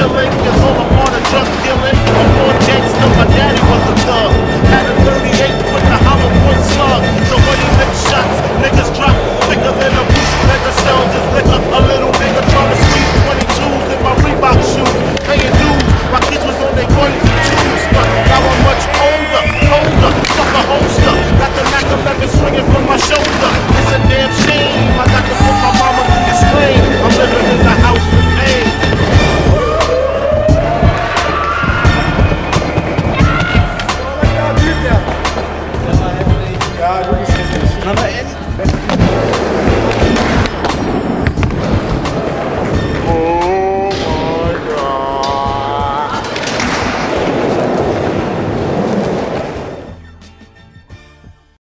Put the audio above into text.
killing Wir